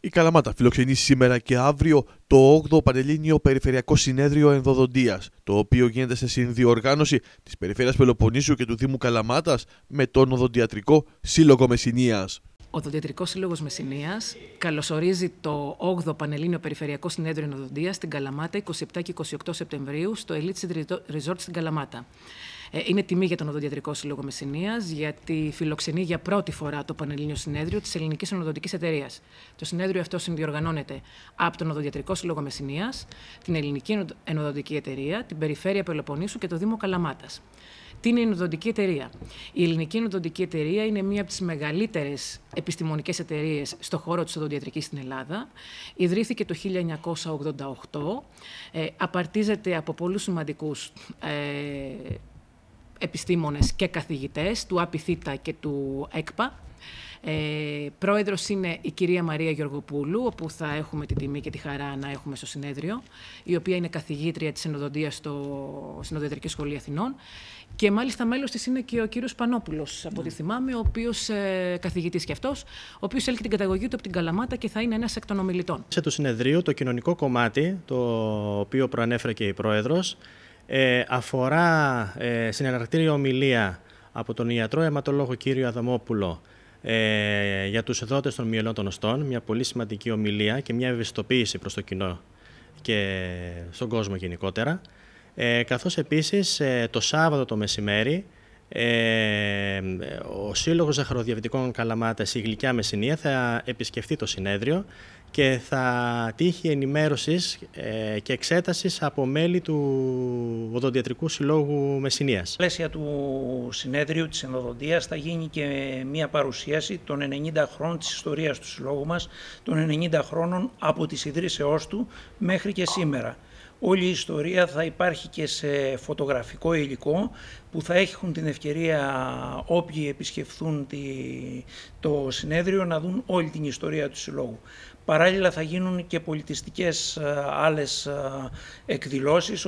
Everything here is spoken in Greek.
Η Καλαμάτα φιλοξενεί σήμερα και αύριο το 8ο Πανελλήνιο Περιφερειακό Συνέδριο Ενδοδοντίας, το οποίο γίνεται σε συνδιοργάνωση της Περιφέρειας Πελοποννήσου και του Δήμου Καλαμάτας με τον Οδοντιατρικό Σύλλογο Μεσσηνίας. Ο Οδοντιατρικός Σύλλογος Μεσσηνίας καλωσορίζει το 8ο Πανελλήνιο Περιφερειακό Συνέδριο Ενδοδοντίας στην Καλαμάτα 27 και 28 Σεπτεμβρίου στο Elite Resort στην Καλαμάτα. Ε, είναι τιμή για τον Οδοντιατρικό Σύλλογο Μεσσηνίας, γιατί φιλοξενεί για πρώτη φορά το Πανελλήνιο Συνέδριο της Ελληνικής Ενοδοντική Εταιρείας. Το συνέδριο αυτό συνδιοργανώνεται από τον Οδοντιατρικό Σύλλογο Μεσσηνίας, την Ελληνική Ενοδοντική Εταιρεία, την Περιφέρεια Πελοποννήσου και το Δήμο Καλαμάτας. Τι είναι η Ενοδοντική Εταιρεία; Η Ελληνική Ενοδοντική Εταιρεία είναι μία από τις μεγαλύτερες επιστημονικές εταιρείες στον χώρο της οδοντιατρικής στην Ελλάδα. Ιδρύθηκε το 1988. Ε, απαρτίζεται από πολλούς σημαντικούς ε, επιστήμονες και καθηγητές του ΑΠΙΘΙΤΑ και του ΕΚΠΑ. Ε, πρόεδρος είναι η κυρία Μαρία Γεωργοπούλου, όπου θα έχουμε την τιμή και τη χαρά να έχουμε στο συνέδριο, η οποία είναι καθηγήτρια της Συνοδοντίας στο Συνοδετρική Σχολή Αθηνών. Και μάλιστα μέλος της είναι και ο κύριος Πανόπουλος, από ό,τι θυμάμαι, ο οποίος ε, καθηγητής και αυτός, ο οποίος έλκει την καταγωγή του από την Καλαμάτα και θα είναι ένας εκ των ομιλητών. Σε το συνεδρίο, το κοινωνικό κομμάτι, το οποίο προανέφερε και η Πρόεδρος, ε, αφορά ε, συνεργατήρια ομιλία από τον ιατρό αιματολόγο κύριο Αδαμόπουλο ε, για τους δότες των μυελών των οστών, μια πολύ σημαντική ομιλία και μια ευαισθητοποίηση προς το κοινό και στον κόσμο γενικότερα. Ε, καθώς επίσης ε, το Σάββατο το μεσημέρι ε, ο Σύλλογος Ζαχαροδιαβητικών Καλαμάτας η Γλυκιά Μεσσηνία θα επισκεφτεί το συνέδριο και θα τύχει ενημέρωσης ε, και εξέτασης από μέλη του Οδοντιατρικού Συλλόγου Μεσσηνίας. Στα πλαίσια του συνέδριου της Ενδοδοντίας θα γίνει και μια παρουσίαση των 90 χρόνων της ιστορίας του Συλλόγου μας, των 90 χρόνων από τις ιδρύσεώς του μέχρι και σήμερα. Όλη η ιστορία θα υπάρχει και σε φωτογραφικό υλικό που θα έχουν την ευκαιρία όποιοι επισκεφθούν τη, το συνέδριο να δουν όλη την ιστορία του Συλλόγου. Παράλληλα θα γίνουν και πολιτιστικές ε, άλλες ε, εκδηλώσεις